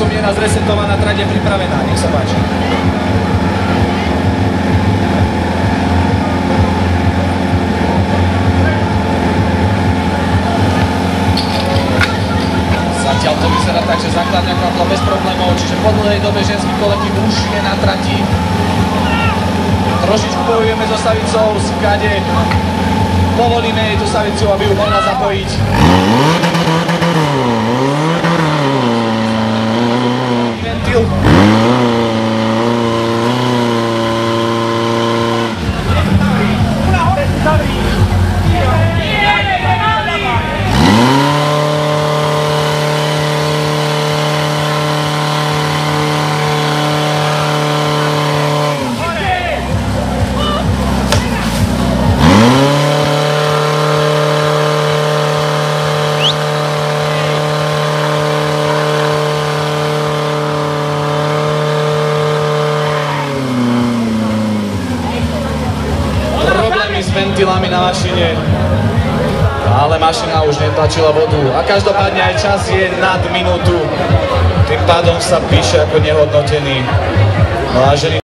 osumnená, zresetovaná, trať je pripravená. Nech sa páči. Zatiaľ to vyzerá tak, že základňa klapla bez problémov, čiže po dlhej dobe ženský kolektív už je na trati. Trošičku bojujeme so Savicou, skade povolíme jej tú Savicu, aby ju mohla zapojiť. S ventilami na mašine, ale mašina už netlačila vodu. A každopádne aj čas je nad minútu, tým pádom sa píše ako nehodnotený. No ženy